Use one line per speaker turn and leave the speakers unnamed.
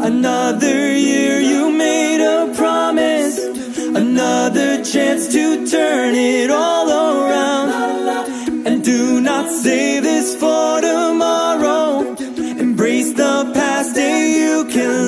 Another year you made a promise. Another chance to turn it all around. And do not say this for tomorrow. Embrace the past day you can